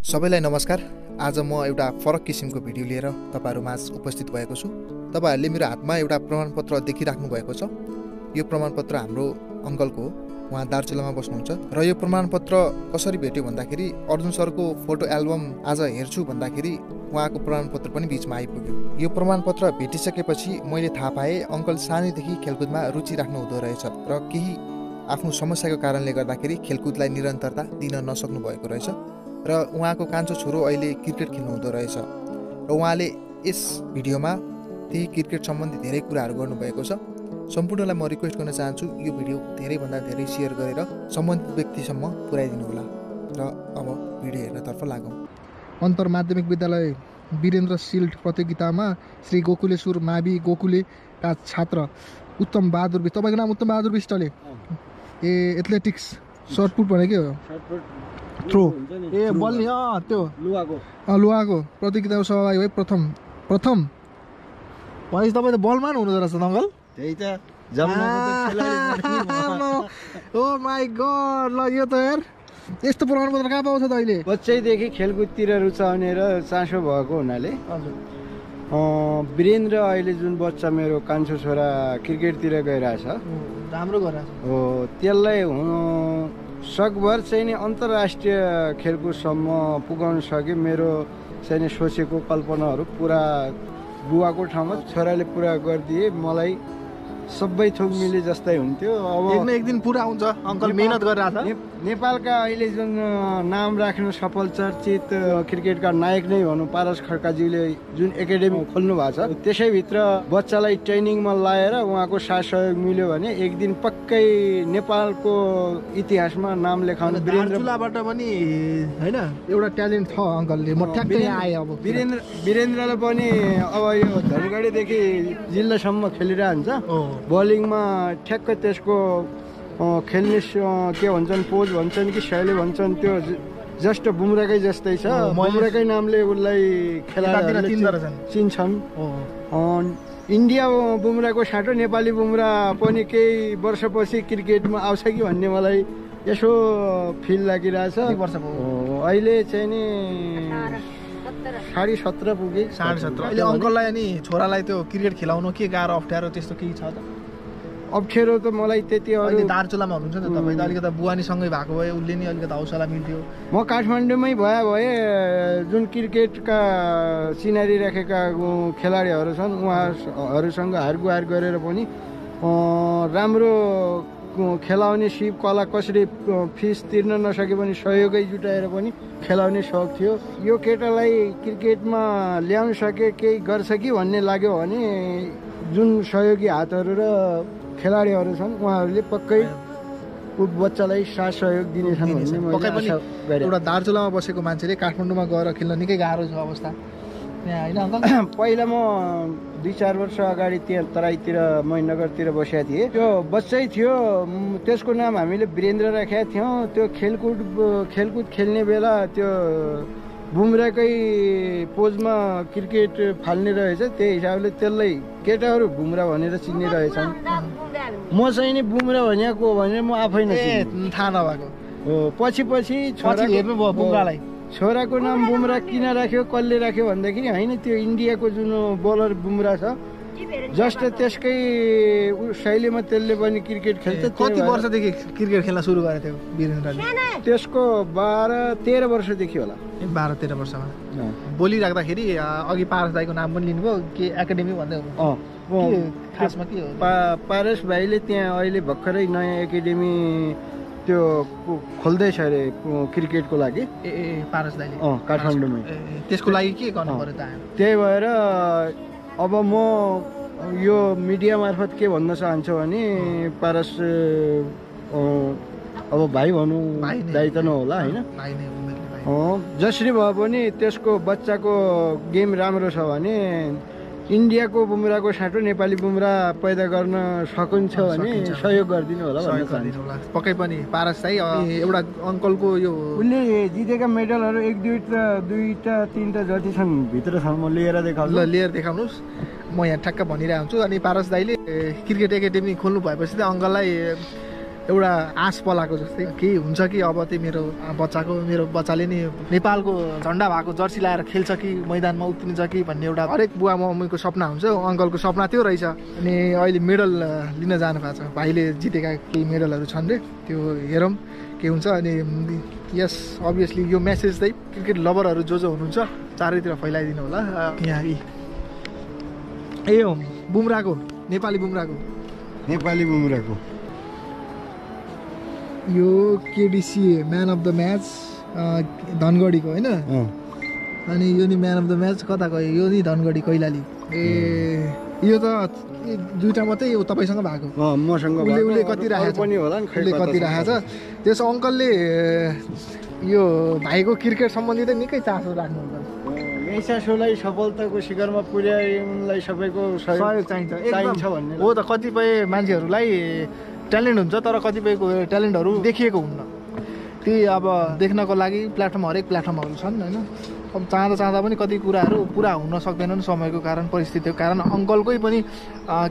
सबैलाई नमस्कार। आज म एउटा फरक किसिमको भिडियो लिएर तपाईँहरू माझ उपस्थित भएको छु। तपाईँहरूले मेरो हातमा एउटा प्रमाणपत्र देखिराख्नु भएको छ। यो प्रमाणपत्र हाम्रो अङ्कलको हो। उहाँ दार्चुलामा बस्नुहुन्छ। र यो प्रमाणपत्र कसरी भेट्यो भन्दाखेरि अर्जुन सरको फोटो एल्बम आज हेर्छु भन्दाखेरि उहाँको प्रमाणपत्र पनि बिचमा आइपुग्यो। यो प्रमाणपत्र भेटिसकेपछि मैले थाहा पाएँ अङ्कल सानैदेखि खेलकुदमा रुचि राख्नु हुँदो रहेछ र केही आफ्नो समस्याको कारणले गर्दाखेरि खेलकुदलाई निरन्तरता दिन नसक्नु भएको रहेछ। र उहाँको कान्छो छोरो अहिले क्रिकेट खेल्नु हुँदो रहेछ। र उहाँले यस भिडियोमा त्यही क्रिकेट सम्बन्धी धेरै कुराहरू गर्नुभएको छ। सम्पूर्णलाई म रिक्वेस्ट गर्न चाहन्छु यो भिडियो धेरैभन्दा धेरै सेयर गरेर सम्बन्धित व्यक्तिसम्म पुर्याइदिनु होला र अब भिडियो हेर्नतर्फ लागौँ। अन्तर माध्यमिक विद्यालय वीरेन्द्र सिल्ड प्रतियोगितामा श्री गोकुलेश्वर मावि गोकुलेका छात्र उत्तम बहादुर तपाईँको नाम उत्तम बहादुर विष्टले? ए एथलेटिक्स सर्टपुट भनेकै हो। थ्रो ए बल अँ त्यो। लुगाको। अँ लुवाको प्रतियोगितामा सहभागी भए प्रथम। प्रथम। भनेपछि तपाईँ त बलमा हुनुहुँदो रहेछ अङ्कल? त्यही त। ओ माई गड ल यो त यार यस्तो प्रमाणपत्र कहाँ पाउँछ त अहिले? बच्चैदेखि खेलकुदतिर रुचाउने र चासो भएको हुनाले। वीरेन्द्र अहिले जुन बच्चा मेरो कान्छो छोरा क्रिकेटतिर गइरहेछ। राम्रो गरेर हो त्यसलाई सकभर चाहिँ नि अन्तर्राष्ट्रिय खेलकुदसम्म पुगाउन सके मेरो चाहिँ सोचेको कल्पनाहरू पुरा बुवाको ठाउँमा छोराले पुरा गरिदिए मलाई सबै थोक मिले जस्तै हुन्थ्यो। अब एक न एक दिन पुरा हुन्छ अङ्कल मिहिनेत गरिरहेको छ नेपालका अहिले जुन नाम राख्नु सफल चर्चित क्रिकेटका नायक नै भनौँ पारस खड्काज्यूले जुन एकाडेमी खोल्नु भएको छ त्यसैभित्र बच्चालाई ट्रेनिङमा लाएर उहाँको साथ सहयोग मिल्यो भने एक दिन पक्कै नेपालको इतिहासमा नाम लेखाउने वीरेन्द्र दार्चुलाबाट पनि होइन? एउटा ट्यालेन्ट छ अङ्कलले म ठ्याक्कै आएँ अब। वीरेन्द्र वीरेन्द्रले पनि अब यो धनगढीदेखि जिल्लासम्म खेलिरहन्छ। बलिङमा ठ्याक्क त्यसको खेल्ने के भन्छन् पोज भन्छन् कि शैली भन्छन् त्यो जस्ट बुमराकै जस्तै छ। बुमराकै नामले उसलाई। चिन्- चिन्छन्। इन्डिया बुमराको साटो नेपाली बुमरा पनि केही वर्षपछि क्रिकेटमा आउँछ कि भन्ने मलाई यसो फिल लागिरहेछ। अहिले चाहिँ नि साढे सत्र पुगे साढे सत्र अहिले अङ्कललाई अनि छोरालाई त्यो क्रिकेट खेलाउनु के गाह्रो अप्ठ्यारो त्यस्तो केही छ त? अप्ठ्यारो त मलाई त्यति अहिले दार्चुलामा हुनुहुन्छ नि त तपाईँ त? अलिकति बुहानीसँगै भएको भए उसले नि अलिकति हौसला मिल्थ्यो। म काठमाडौँमै भए भए जुन क्रिकेटका सिनारी राखेका खेलाडीहरू छन् उहाँहरूसँग हारगुहार गरेर पनि राम्रो खेलाउने सिप कला कसरी फिस तिर्न नसके पनि सहयोगै जुटाएर पनि खेलाउने सौक थियो। यो केटालाई क्रिकेटमा ल्याउन सके केही गर्छ कि भन्ने लाग्यो भने जुन सहयोगी हातहरू र खेलाडीहरू छन् उहाँहरूले पक्कै ऊ बच्चालाई साथ सहयोग दिनेछन् भन्ने। एउटा दार्चुलामा बसेको मान्छेले काठमाडौँमा गएर खेल्न निकै गाह्रो छ अवस्था। पहिला म दुई चार वर्ष अगाडि त्यहाँ तराईतिर मैनगरतिर बसेका थिएँ। त्यो बच्चै थियो त्यसको नाम हामीले वीरेन्द्र राखेका थियौँ। त्यो खेलकुद खेलकुद खेल्ने बेला त्यो बुमराकै पोजमा क्रिकेट फाल्ने रहेछ त्यही हिसाबले त्यसलाई केटाहरू बुमरा भनेर चिन्ने रहेछन्। म चाहिँ नि बुमरा भनेको हो भने म आफै नचिने थाहा नभएको। हो पछि पछि हेर्नुभयो बुमरालाई छोराको नाम बुमरा किन राख्यो कसले राख्यो भन्दाखेरि होइन त्यो इन्डियाको जुन बोलर बुमरा छ जस्ट त्यसकै शैलीमा त्यसले पनि क्रिकेट खेल्छ कति वर्षदेखि क्रिकेट खेल्न सुरु गरेको थियो वीरेन्द्रले त्यसको बाह्र तेह्र वर्षदेखि होला। ए, बाह्र तेह्र वर्षमा। बोलिराख्दाखेरि अघि पारस दाईको नाम पनि लिनुभयो के एकाडेमी भन्दै खासमा के हो? पा पारस भाइले त्यहाँ अहिले भर्खरै नयाँ एकाडेमी त्यो खोल्दैछ अरे को- क्रिकेटको लागि ए ए पारस अँ, काठमाडौँमै। त्यसको लागि के गर्नु अँ। पर्यो त? त्यही भएर अब म यो मिडिया मार्फत के भन्न चाहन्छु भने पारस अब भाइ भनौँ। दाइ त नहोला होइन जसरी भए पनि त्यसको बच्चाको गेम राम्रो छ भने इन्डियाको बुमराको साटो नेपाली बुमरा पैदा गर्न सकिन्छ भने। सहयोग गरिदिनु होला होला। पक्कै पनि पारस अ, एउटा अङ्कलको यो उसले जितेका मेडलहरू एक दुईवटा दुईवटा तिनवटा जति छन् भित्र छन् म लिएर ल देखाउँछु लिएर देखाउनुहोस्। म यहाँ ठ्याक्क भनिरहेको हुन्छु। अनि पारस दाईले क्रिकेट एकाडेमी खोल्नु भएपछि त अङ्कललाई एउटा आश पलाएको जस्तै केही हुन्छ कि अब त्यही मेरो बच्चाको मेरो बच्चाले नि नेपालको झन्डा भएको जर्सी लाएर खेल्छ कि मैदानमा उत्रिन्छ कि भन्ने एउटा हरेक बुवा मम्मीको सपना हुन्छ। अङ्कलको सपना त्यो रहेछ। अनि अहिले मेडल लिन जानु भएको छ। भाइले जितेका केही मेडलहरू छन् रे त्यो हेरौँ के हुन्छ। अनि यस अभियसली यो मेसेज चाहिँ क्रिकेट लभरहरू जो जो हुनुहुन्छ चारैतिर फैलाइदिनु होला। यहाँ ए हो बुमराको नेपाली बुमराको। नेपाली बुमराको। यो केडिसी म्यान अफ द म्याच धनगढीको होइन? अनि यो नि म्यान अफ द म्याच कताको यो नि धनगढी कैलाली ए यो त दुइटा मात्रै यो तपाईँसँग भएको। मसँग उसले उसले कति राखेको पनि होला नि उसले कता राखेको छ? त्यस अङ्कलले यो भाइको क्रिकेट सम्बन्धी त निकै चासो राख्नुहुन्छ। यही सासुलाई सफलताको शिखरमा पुर्याए उनलाई सबैको सहयोग चाहिन्छ। चाहिन्छ भन्ने हो त कतिपय मान्छेहरूलाई ट्यालेन्ट हुन्छ तर कतिपयको ट्यालेन्टहरू देखिएको हुन्न। त्यही अब देख्नको लागि प्लेटफर्म हरेक प्लेटफर्महरू छन् होइन? अब चाहँदा चाहँदा पनि कति कुराहरू पुरा हुन सक्दैनन् समयको कारण परिस्थितिको कारण। अङ्कलकै पनि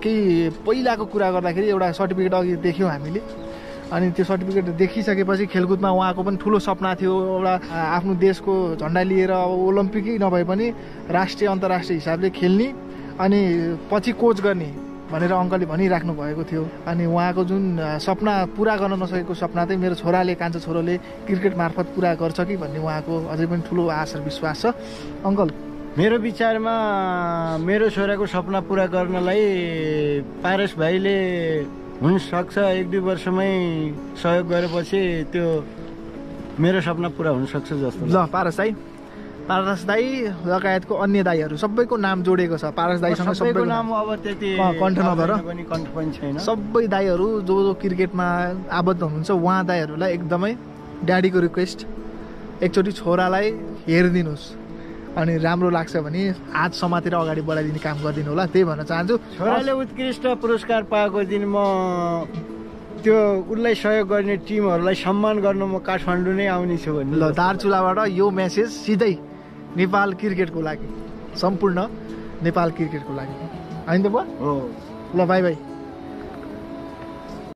केही पहिलाको कुरा गर्दाखेरि एउटा सर्टिफिकेट अघि देख्यौँ हामीले। अनि त्यो सर्टिफिकेट देखिसकेपछि खेलकुदमा उहाँको पनि ठुलो सपना थियो। एउटा आफ्नो देशको झन्डा लिएर अब ओलम्पिकै नभए पनि राष्ट्रिय अन्तर्राष्ट्रिय हिसाबले खेल्ने अनि पछि कोच गर्ने। भनेर अङ्कलले भनिराख्नु भएको थियो। अनि उहाँको जुन सपना पुरा गर्न नसकेको सपना चाहिँ मेरो छोराले कान्छो छोरोले क्रिकेट मार्फत पुरा गर्छ कि भन्ने उहाँको अझै पनि ठुलो आशा र विश्वास छ। अङ्कल? मेरो विचारमा मेरो छोराको सपना पुरा गर्नलाई पारस भाइले हुनसक्छ। एक दुई वर्षमै सहयोग गरेपछि त्यो मेरो सपना पुरा हुनसक्छ जस्तो ल पारस दाई पारस दाई लगायतको अन्य दाईहरू सबैको नाम जोडेको छ। पारस दाईसँग सबैको नाम अब त्यति कण्ठ नभएर? छैन पनि कण्ठ पनि छैन। सबै दाईहरू जो जो क्रिकेटमा आबद्ध हुनुहुन्छ उहाँ दाईहरूलाई एकदमै ड्याडीको रिक्वेस्ट एकचोटि छोरालाई हेरिदिनुहोस्। अनि राम्रो लाग्छ भने हात समातेर अगाडि बढाइदिने काम गरिदिनु होला त्यही भन्न चाहन्छु। छोराले उत्कृष्ट पुरस्कार पाएको दिन म त्यो उसलाई सहयोग गर्ने टिमहरूलाई सम्मान गर्न म काठमाडौँ नै आउने छु भन्ने ल दार्चुलाबाट यो मेसेज सिधै नेपाल क्रिकेटको लागि सम्पूर्ण नेपाल क्रिकेटको लागि। होइन त ल बाई बाई।